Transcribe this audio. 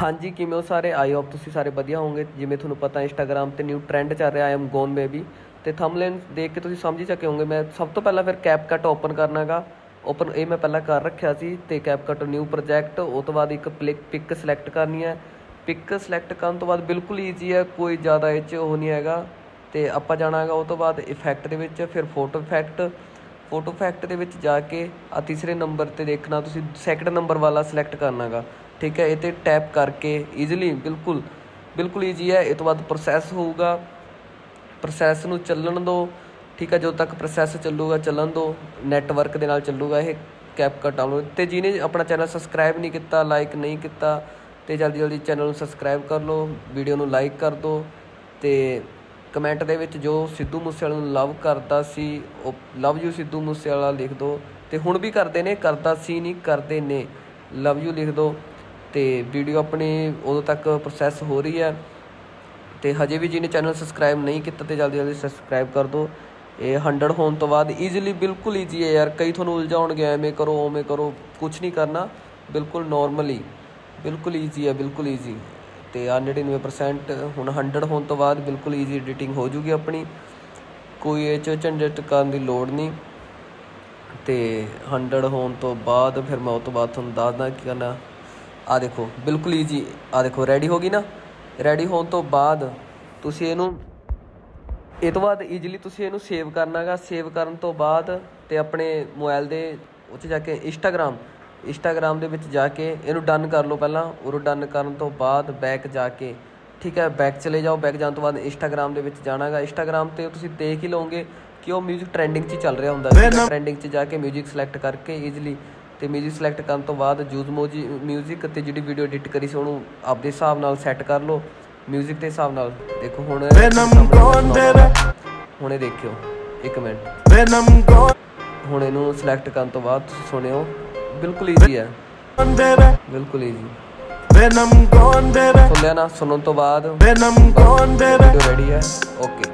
ਹਾਂਜੀ, ਕਿਵੇਂ ਹੋ ਸਾਰੇ? ਆਈ ਹੋਪ ਤੁਸੀਂ ਸਾਰੇ ਵਧੀਆ ਹੋਵੋਗੇ। ਜਿਵੇਂ ਤੁਹਾਨੂੰ ਪਤਾ ਇੰਸਟਾਗ੍ਰam ਤੇ ਨਿਊ ਟ੍ਰੈਂਡ ਚੱਲ ਰਿਹਾ ਆਈ ਐਮ ਗੋਨ ਬੇਬੀ ਤੇ ਥੰਬਨੇਲ ਦੇਖ ਕੇ ਤੁਸੀਂ ਸਮਝ ਹੀ ਸਕੇ ਹੋਵੋਗੇ। ਮੈਂ ਸਭ ਤੋਂ ਪਹਿਲਾਂ ਫਿਰ ਕੈਪਕਟ ਓਪਨ ਕਰਨਾਗਾ। ਓਪਨ ਇਹ ਮੈਂ ਪਹਿਲਾਂ ਕਰ ਰੱਖਿਆ ਸੀ ਤੇ ਕੈਪਕਟ ਨਿਊ ਪ੍ਰੋਜੈਕਟ ਉਹ ਤੋਂ ਬਾਅਦ ਇੱਕ ਪਿਕ ਸਿਲੈਕਟ ਕਰਨੀ ਹੈ। ਪਿਕ ਸਿਲੈਕਟ ਕਰਨ ਤੋਂ ਬਾਅਦ ਬਿਲਕੁਲ ਈਜ਼ੀ ਹੈ, ਕੋਈ ਜ਼ਿਆਦਾ ਇਹ 'ਚ ਉਹ ਨਹੀਂ ਹੈਗਾ। ਤੇ ਆਪਾਂ ਜਾਣਾਗਾ ਉਹ ਤੋਂ ਬਾਅਦ ਇਫੈਕਟ ਦੇ ਵਿੱਚ, ਫਿਰ ਫੋਟੋ ਇਫੈਕਟ ਫੋਟੋ ਇਫੈਕਟ ਦੇ ਵਿੱਚ ਜਾ ਕੇ ਆ ਤੀਸਰੇ ਨੰਬਰ ਤੇ ਦੇਖਣਾ, ਤੁਸੀਂ ਸੈਕੰਡ ਨੰਬਰ ਵਾਲਾ ਸਿਲੈਕਟ ਕਰਨਾਗਾ। ਠੀਕ ਹੈ, ਇਹ ਤੇ ਟੈਪ ਕਰਕੇ ਈਜ਼ੀਲੀ ਬਿਲਕੁਲ ਬਿਲਕੁਲ ਈਜ਼ੀ ਹੈ। ਇਹ ਤੋਂ ਬਾਅਦ ਪ੍ਰੋਸੈਸ ਹੋਊਗਾ। ਪ੍ਰੋਸੈਸ ਨੂੰ ਚੱਲਣ ਦਿਓ ਠੀਕ ਹੈ, ਜਦੋਂ ਤੱਕ ਪ੍ਰੋਸੈਸ ਚੱਲੂਗਾ, ਚੱਲਣ ਦਿਓ ਨੈਟਵਰਕ ਦੇ ਨਾਲ ਚੱਲੂਗਾ ਇਹ ਕੈਪਕਟ ਡਾਊਨਲੋਡ ਤੇ ਜਿਹਨੇ ਆਪਣਾ ਚੈਨਲ ਸਬਸਕ੍ਰਾਈਬ ਨਹੀਂ ਕੀਤਾ ਲਾਈਕ ਨਹੀਂ ਕੀਤਾ, ਤੇ ਜਲਦੀ ਜਲਦੀ ਚੈਨਲ ਨੂੰ ਸਬਸਕ੍ਰਾਈਬ ਕਰ ਲਓ। ਵੀਡੀਓ ਨੂੰ ਲਾਈਕ ਕਰ ਦਿਓ ਤੇ ਕਮੈਂਟ ਦੇ ਵਿੱਚ ਜੋ ਸਿੱਧੂ ਮੂਸੇਵਾਲਾ ਨੂੰ ਲਵ ਕਰਦਾ ਸੀ, ਉਹ ਲਵ ਯੂ ਸਿੱਧੂ ਮੂਸੇਵਾਲਾ ਲਿਖ ਦਿਓ ਤੇ ਹੁਣ ਵੀ ਕਰਦੇ ਨੇ, ਕਰਦਾ ਸੀ ਨਹੀਂ, ਕਰਦੇ ਨੇ। ਲਵ ਯੂ ਲਿਖ ਦਿਓ ਤੇ ਵੀਡੀਓ ਆਪਣੀ ਉਦੋਂ ਤੱਕ ਪ੍ਰੋਸੈਸ ਹੋ ਰਹੀ ਹੈ। ਤੇ ਹਜੇ ਵੀ ਜਿਹਨੇ ਚੈਨਲ ਸਬਸਕ੍ਰਾਈਬ ਨਹੀਂ ਕੀਤਾ ਤੇ ਜਲਦੀ ਜਲਦੀ ਸਬਸਕ੍ਰਾਈਬ ਕਰ ਦਿਓ। ਇਹ 100 ਹੋਣ ਤੋਂ ਬਾਅਦ ਈਜ਼ੀਲੀ ਬਿਲਕੁਲ ਈਜ਼ੀ ਹੈ ਯਾਰ। ਕਈ ਤੁਹਾਨੂੰ ਉਲਝਾਉਣਗੇ, ਐਵੇਂ ਕਰੋ ਓਵੇਂ ਕਰੋ ਕੁਝ ਨਹੀਂ ਕਰਨਾ। ਬਿਲਕੁਲ ਨਾਰਮਲੀ ਬਿਲਕੁਲ ਈਜ਼ੀ ਹੈ, ਬਿਲਕੁਲ ਈਜ਼ੀ ਤੇ ਆ 99% ਹੁਣ 100 ਹੋਣ ਤੋਂ ਬਾਅਦ ਬਿਲਕੁਲ ਈਜ਼ੀ ਐਡੀਟਿੰਗ ਹੋ ਜੂਗੀ ਆਪਣੀ। ਕੋਈ ਇਹ ਚ ਝੰਡਟ ਕਰਨ ਦੀ ਲੋੜ ਨਹੀਂ। ਤੇ 100 ਹੋਣ ਤੋਂ ਬਾਅਦ ਫਿਰ ਮੈਂ ਉਸ ਤੋਂ ਬਾਅਦ ਤੁਹਾਨੂੰ ਦੱਸਦਾ ਕੀ ਕਰਨਾ। ਆ ਦੇਖੋ ਬਿਲਕੁਲ ਈਜ਼ੀ ਆ ਦੇਖੋ ਰੈਡੀ ਹੋ ਗਈ ਨਾ ਰੈਡੀ ਹੋਣ ਤੋਂ ਬਾਅਦ ਤੁਸੀਂ ਇਹਨੂੰ ਇਹ ਤੋਂ ਬਾਅਦ ਈਜ਼ੀਲੀ ਤੁਸੀਂ ਇਹਨੂੰ ਸੇਵ ਕਰਨਾਗਾ ਸੇਵ ਕਰਨ ਤੋਂ ਬਾਅਦ ਤੇ ਆਪਣੇ ਮੋਬਾਈਲ ਦੇ ਉੱਥੇ ਜਾ ਕੇ ਇੰਸਟਾਗ੍ਰam ਇੰਸਟਾਗ੍ਰam ਦੇ ਵਿੱਚ ਜਾ ਕੇ ਇਹਨੂੰ ਡਨ ਕਰ ਲਓ ਪਹਿਲਾਂ ਉਹ ਡਨ ਕਰਨ ਤੋਂ ਬਾਅਦ ਬੈਕ ਜਾ ਕੇ ਠੀਕ ਹੈ ਬੈਕ ਚਲੇ ਜਾਓ ਬੈਕ ਜਾਣ ਤੋਂ ਬਾਅਦ ਇੰਸਟਾਗ੍ਰam ਦੇ ਵਿੱਚ ਜਾਣਾਗਾ ਇੰਸਟਾਗ੍ਰam ਤੇ ਤੁਸੀਂ ਦੇਖ ਹੀ ਲਓਗੇ ਕਿ ਉਹ 뮤직 ਟ੍ਰੈਂਡਿੰਗ 'ਚ ਚੱਲ ਰਿਹਾ ਹੁੰਦਾ ਟ੍ਰੈਂਡਿੰਗ 'ਚ ਜਾ ਕੇ 뮤직 ਸਿਲੈਕਟ ਕਰਕੇ ਈਜ਼ੀਲੀ ਤੇ ਮਿਊਜ਼ਿਕ ਸਿਲੈਕਟ ਕਰਨ ਤੋਂ ਬਾਅਦ ਜੂਜ਼ ਮੋਜੀ ਮਿਊਜ਼ਿਕ ਤੇ ਜਿਹੜੀ ਵੀਡੀਓ ਐਡਿਟ ਕਰੀ ਸੀ ਉਹਨੂੰ ਆਪਦੇ ਹਿਸਾਬ ਨਾਲ ਸੈੱਟ ਕਰ ਲਓ। ਮਿਊਜ਼ਿਕ ਦੇ ਹਿਸਾਬ ਨਾਲ ਦੇਖੋ ਹੁਣ ਹੁਣੇ ਦੇਖਿਓ 1 ਮਿੰਟ। ਹੁਣ ਇਹਨੂੰ ਸਿਲੈਕਟ ਕਰਨ ਤੋਂ ਬਾਅਦ ਤੁਸੀਂ ਸੁਣਿਓ ਬਿਲਕੁਲ ਈਜ਼ੀ ਹੈ। ਬਿਲਕੁਲ easy When I'm gone, baby. ਸੁਣਿਆ ਨਾ ਸੁਣਨ ਤੋਂ ਬਾਅਦ When I'm gone, baby. Ready ਹੈ। ਓਕੇ